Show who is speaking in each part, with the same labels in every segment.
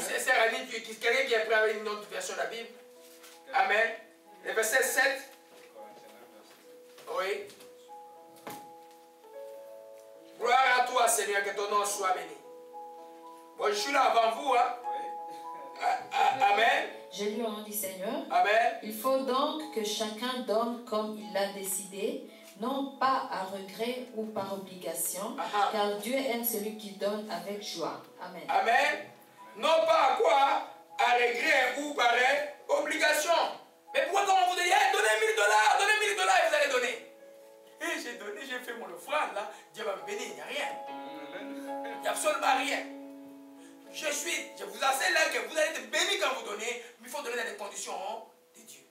Speaker 1: Rapidement, ou c'est quelqu'un qui est prêt avec une autre version de la Bible. Amen. Le verset 7. Oui. Gloire à toi, Seigneur, que ton nom soit béni. Bon, je suis là avant vous, hein. Ah, ah, amen.
Speaker 2: Je lui ai dit, Seigneur,
Speaker 1: Amen.
Speaker 2: il faut donc que chacun donne comme il l'a décidé, non pas à regret ou par obligation,
Speaker 1: Ah,
Speaker 2: car Dieu aime celui qui donne avec joie. Amen.
Speaker 1: Amen. Non pas à quoi À regret ou par obligation. Mais pourquoi quand on vous dit, donnez 1000 dollars, donnez 1000 dollars et vous allez donner Et j'ai donné, j'ai fait mon offrande là, Dieu va me bénir, il n'y a rien. Il n'y a absolument rien. Je suis, je vous assure là que vous allez être béni quand vous donnez, mais il faut donner dans les conditions de Dieu.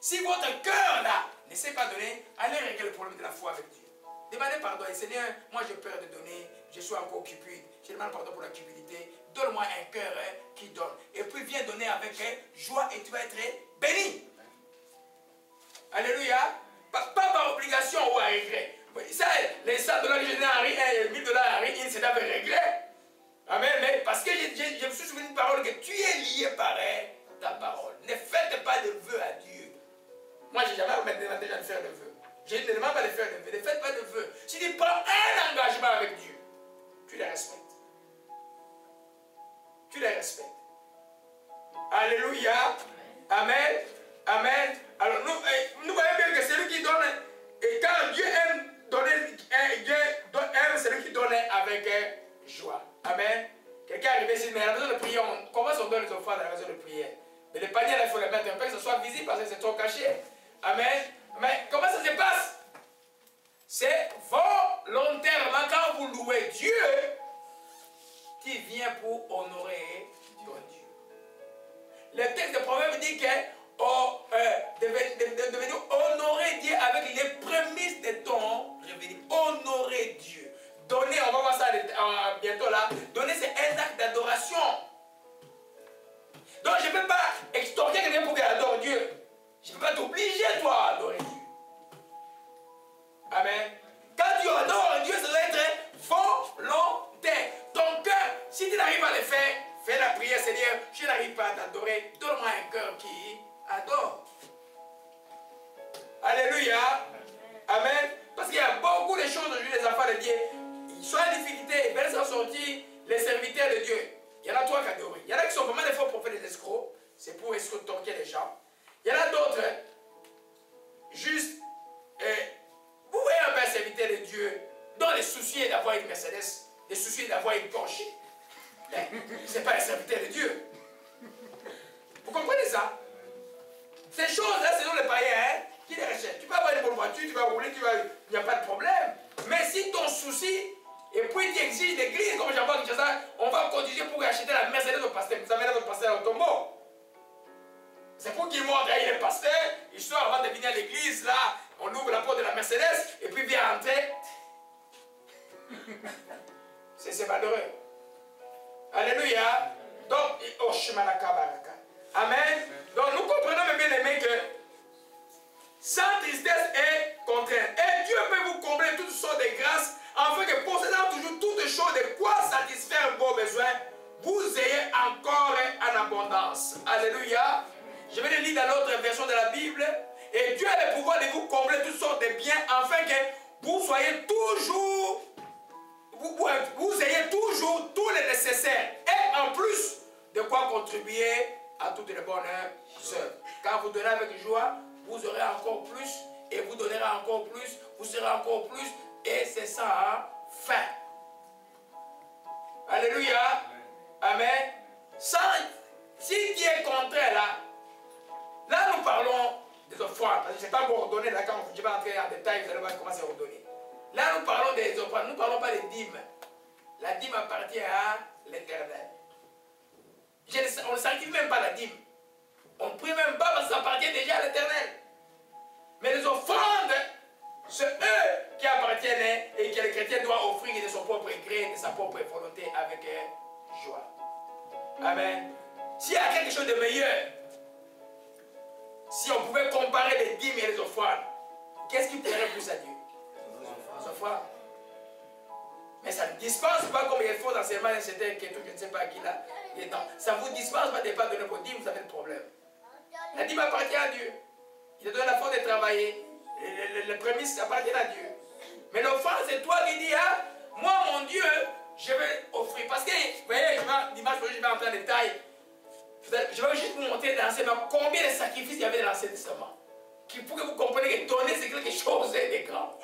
Speaker 1: Si votre cœur là ne sait pas donner, allez régler le problème de la foi avec Dieu. Demandez pardon. Et Seigneur, moi j'ai peur de donner, je suis encore cupide. Je demande pardon pour la cupidité. Donne-moi un cœur hein, qui donne. Et puis viens donner avec hein, joie et tu vas être béni. Alléluia. Pas, pas par obligation ou à regret. Ça, les 100 dollars que je donne à rien, 1000 dollars à rien, c'est avec regret. Amen. Mais parce que je, me suis souvenu d'une parole que tu es lié par hein, ta parole. Ne faites pas de vœux à Dieu. Moi, je n'ai jamais demandé de faire de vœux. Je ne demande pas de faire de vœux. Ne faites pas de vœux. Si tu prends un engagement avec Dieu, tu les respectes. Tu les respectes. Alléluia. Amen. Amen. Alors, nous, eh, nous voyons bien que celui qui donne, et quand Dieu aime donner, eh, Dieu aime celui qui donne avec eh, joie. Amen. Quelqu'un est arrivé ici, mais à la maison de prière, on, comment on donne les offrandes à la maison de prière? Mais les paniers, il faut les mettre un peu, que ce soit visible parce que c'est trop caché. Amen. Mais comment ça se passe? C'est volontairement quand vous louez Dieu qui vient pour honorer Dieu. Le texte de Proverbe dit que oh, t'adorer. Donne-moi un cœur qui adore. Alléluia. Amen. Parce qu'il y a beaucoup de choses aujourd'hui, les enfants de Dieu. Ils sont en difficulté, ils veulent s'en sortir, les serviteurs de Dieu. Il y en a trois catégories. Il y en a qui sont vraiment des faux prophètes des escrocs. C'est pour escroquer les gens. Il y en a d'autres, juste, eh, vous voyez un peu serviteur de Dieu, dont les soucis d'avoir une Mercedes, les soucis d'avoir une Porsche. Ce n'est pas un serviteur de Dieu. Vous comprenez ça? Ces choses-là, c'est dans les païens hein, qui les recherchent. Tu peux avoir une bonne voiture, tu vas rouler, tu vas... il n'y a pas de problème. Mais si ton souci, et puis tu exiges l'église, comme Jean-Paul ça, on va conduire pour acheter la Mercedes au pasteur. Vous avez notre pasteur au tombeau. C'est pour qu'il montre, il est pasteur, histoire avant de venir à l'église, là, on ouvre la porte de la Mercedes, et puis vient entrer. C'est malheureux. Alléluia. Donc, oh, Amen. Donc, nous comprenons bien aimé que sans tristesse et contrainte. Et Dieu peut vous combler toutes sortes de grâces, afin que possédant toujours toutes choses de quoi satisfaire vos besoins, vous ayez encore en abondance. Alléluia. Je vais le lire dans l'autre version de la Bible. Et Dieu a le pouvoir de vous combler toutes sortes de biens afin que vous soyez toujours, vous, vous, vous ayez toujours tout le nécessaire. Et en plus, de quoi contribuer à toutes les bonnes œuvres. Quand vous donnez avec joie, vous aurez encore plus. Et vous donnerez encore plus. Vous serez encore plus. Et c'est ça, hein? fin. Alléluia. Amen. Sans Si Dieu est contraire là, là nous parlons des offrandes. Parce que je n'ai pas encore ordonné, là quand je vais entrer en détail, vous allez voir comment c'est ordonné. Là nous parlons des offrandes, nous ne parlons pas des dîmes. La dîme appartient à l'éternel. On ne sanctifie même pas la dîme. On ne prie même pas parce que ça appartient déjà à l'éternel. Mais les offrandes, c'est eux qui appartiennent et que le chrétien doit offrir de son propre gré, de sa propre volonté avec joie. Amen. S'il y a quelque chose de meilleur, si on pouvait comparer les dîmes et les offrandes, qu'est-ce qui plairait plus à Dieu? Les offrandes. Mais ça ne dispense pas comme il faut dans ces mains, c'était que je ne sais pas qui là. Ça vous dispense pas de ne pas donner vos dîmes, vous avez le problème. La dîme appartient à Dieu. Il te donne la force de travailler. Les, prémices appartiennent à Dieu. Mais l'offrande, c'est toi qui dis, ah, moi, mon Dieu, je vais offrir. Parce que, vous voyez, dimanche je vais entrer en détail. Je vais juste vous montrer dans l'Ancien combien de sacrifices il y avait dans l'Ancien Testament. Pour que vous compreniez que donner, c'est quelque chose de grand.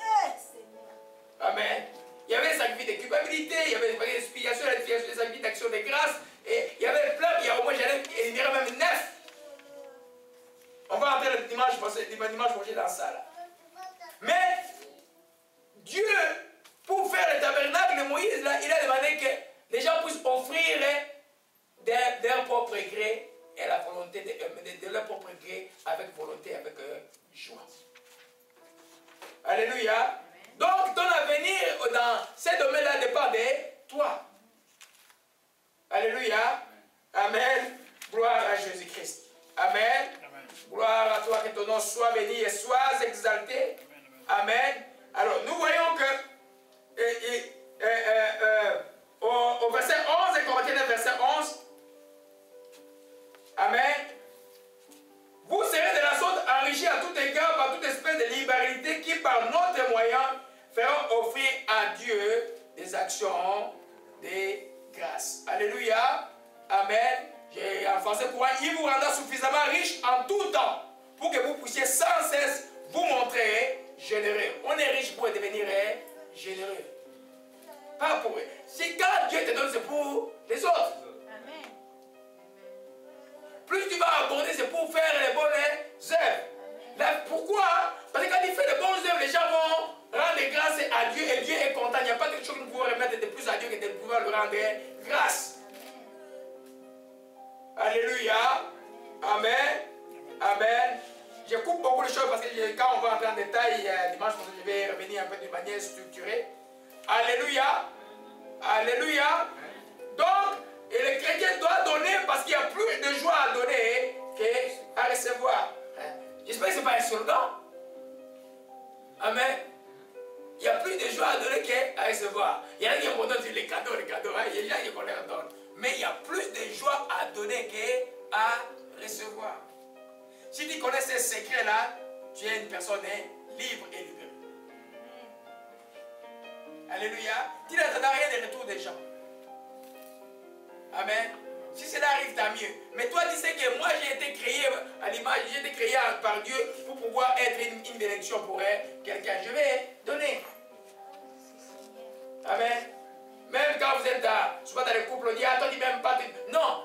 Speaker 1: Amen. Il y avait des sacrifices de culpabilité, il y avait des expiations, des sacrifices d'action de grâce, et il y avait plein, il y a au moins, j'allais énumérer même neuf. On va entrer le dimanche, dimanche prochain dans ça. Là. Mais Amen. Alors, nous voyons que au, verset 11, et Corinthiens verset 11, Amen. Vous serez de la sorte enrichis à tout égard par toute espèce de libéralité qui, par notre moyen, feront offrir à Dieu des actions de grâce. Alléluia. Amen. J'ai en français pour il vous rendra suffisamment riche en tout temps pour que vous puissiez sans cesse vous montrer généreux. On est riche pour devenir généreux. Pas pour eux. Si quand Dieu te donne, c'est pour les autres. Plus tu vas accorder, c'est pour faire les bonnes œuvres. pourquoi? Parce que quand il fait les bonnes œuvres, les gens vont rendre grâce à Dieu et Dieu est content. Il n'y a pas quelque chose que nous pouvons remettre de plus à Dieu que de pouvoir le rendre grâce. Alléluia. Amen. Amen. Je coupe beaucoup de choses parce que quand on va entrer en détail, euh, dimanche, je vais revenir un peu d'une manière structurée. Alléluia. Alléluia. Donc, et le chrétien doit donner parce qu'il y a plus de joie à donner qu'à recevoir. Hein? J'espère que ce n'est pas un slogan. Amen. Il y a plus de joie à donner qu'à recevoir. Il y en a qui vont donner les cadeaux, les cadeaux. Si tu connais ces secrets-là, tu es une personne libre et libre. Alléluia. Tu n'attends rien de retour des gens. Amen. Si cela arrive, tant mieux. Mais toi, tu sais que moi, j'ai été créé à l'image, j'ai été créé par Dieu pour pouvoir être une, une bénédiction pour quelqu'un. Je vais donner. Amen. Même quand vous êtes dans, souvent dans les couples, on dit, ah, toi, tu m'aimes pas. Non,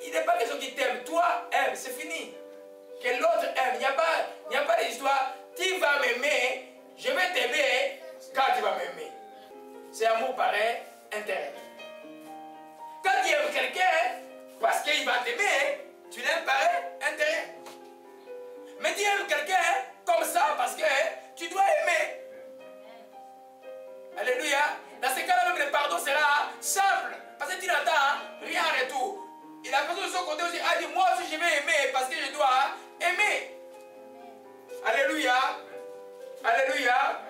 Speaker 1: il n'est pas question qu'il t'aime. Toi, aime, c'est fini. Que l'autre aime. Il n'y a pas, a pas d'histoire. Tu vas m'aimer, je vais t'aimer quand tu vas m'aimer. C'est amour pareil, intérêt. Quand tu aimes quelqu'un, parce qu'il va t'aimer, tu l'aimes pareil, intérêt. Mais tu aimes quelqu'un comme ça parce que tu dois aimer. Alléluia. Dans ce cas-là, même le pardon sera simple. Parce que tu n'attends rien en retour. Et la personne de son côté aussi a dit Moi aussi je vais aimer parce que je dois aimer. Alléluia. Alléluia.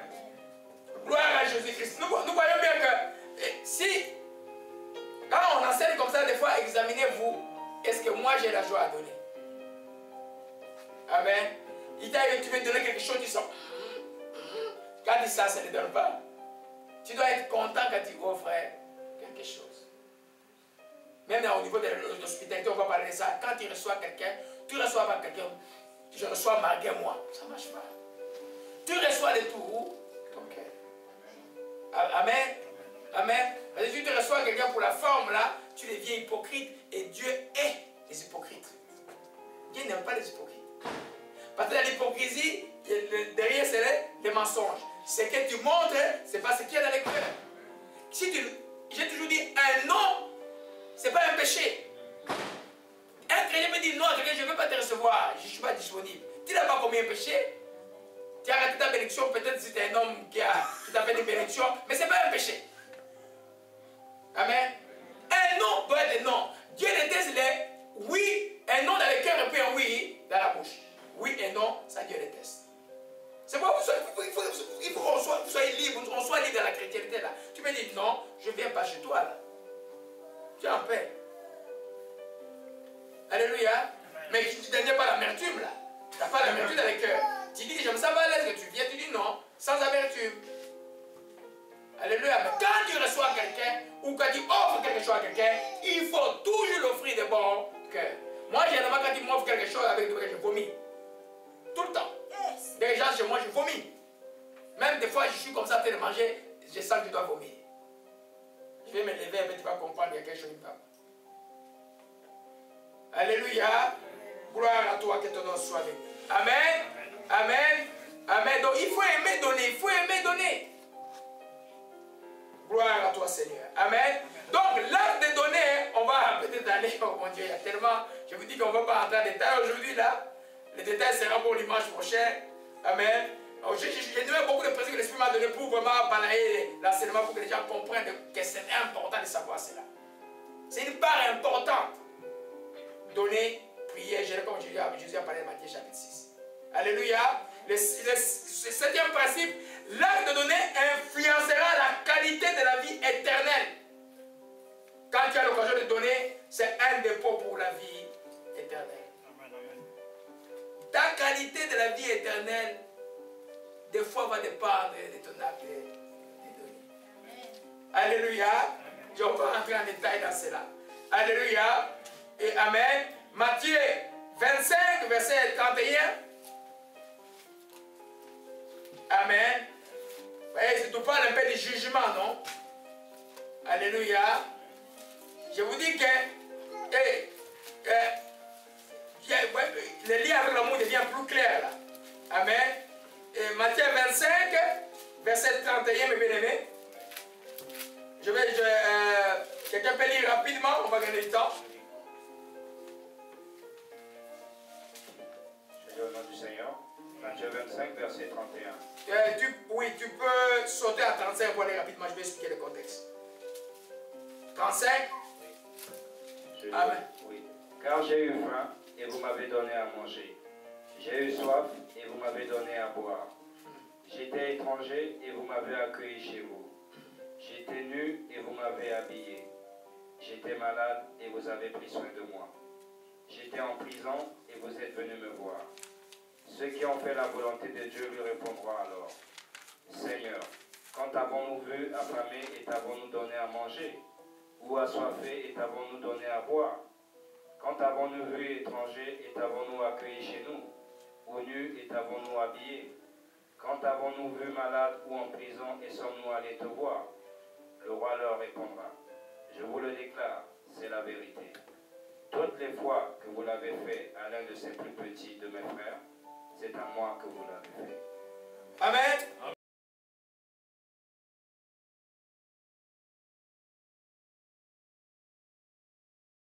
Speaker 1: Gloire à Jésus-Christ. Nous, voyons bien que eh, si, quand on enseigne comme ça, des fois, examinez-vous est-ce que moi j'ai la joie à donner? Amen. Il t'a dit Tu veux donner quelque chose, tu sens. Quand dit ça, ça ne donne pas. Tu dois être content quand tu offres quelque chose. Même au niveau de l'hospitalité, on va parler de ça. Quand tu reçois quelqu'un, tu reçois pas quelqu'un. Je reçois malgré moi. Ça ne marche pas. Tu reçois les tout Ok. Amen. Amen. si tu te reçois quelqu'un pour la forme là, tu deviens hypocrite quand tu offres quelque chose à quelqu'un, il faut toujours l'offrir de bon cœur. Moi, généralement, quand tu m'offres quelque chose avec lequel je vomis. Tout le temps. Des gens chez moi, je vomis. Même des fois, je suis comme ça en train de manger, je sens que je dois vomir. Je vais me lever, mais tu vas comprendre qu'il y a quelque chose qui va. Alléluia. Gloire à toi, que ton nom soit béni. Amen. Amen. Amen. Donc il faut aimer donner. Il faut aimer donner. Seigneur. Amen. Donc, l'acte de donner, on va peut-être aller, oh mon Dieu, il y a tellement, je vous dis qu'on ne va pas entrer en détail aujourd'hui là. Le détail sera pour l'image prochaine. Amen. J'ai donné beaucoup de présents que l'Esprit m'a donné pour vraiment balayer l'enseignement pour que les gens comprennent que c'est important de savoir cela. C'est une part importante. Donner, prier, gérer comme Jésus a parlé dans Matthieu chapitre 6. Alléluia. Le septième principe, l'acte de donner influencera la qualité de la vie éternelle. Quand tu as l'occasion de donner, c'est un dépôt pour la vie éternelle. Ta qualité de la vie éternelle, des fois, va dépendre de ton acte de donner. Alléluia. Je vais pas rentrer en détail dans cela. Alléluia. Et Amen. Matthieu 25, verset 31. Amen. Voyez, je te parle un peu du jugement, non? Alléluia. Je vous dis que hey, le lien avec l'amour devient plus clair là. Amen. Matthieu 25, verset 31, mes bien-aimés. Je vais, je, euh, quelqu'un peut lire rapidement, on va gagner du temps.
Speaker 3: J'ai eu faim et vous m'avez donné à manger. J'ai eu soif et vous m'avez donné à boire. J'étais étranger et vous m'avez accueilli chez vous. J'étais nu et vous m'avez habillé. J'étais malade et vous avez pris soin de moi. J'étais en prison et vous êtes venus me voir. Ceux qui ont fait la volonté de Dieu lui répondront alors. Seigneur, quand avons-nous vu affamé et t'avons-nous donné à manger? Ou assoiffé et t'avons-nous donné à boire? Quand avons-nous vu étranger et t'avons-nous accueilli chez nous? Ou nu et t'avons-nous habillé Quand avons-nous vu malade ou en prison et sommes-nous allés te voir? Le roi leur répondra. Je vous le déclare, c'est la vérité. Toutes les fois que vous l'avez fait à l'un de ces plus petits de mes frères, c'est à moi que vous l'avez fait.
Speaker 1: Amen.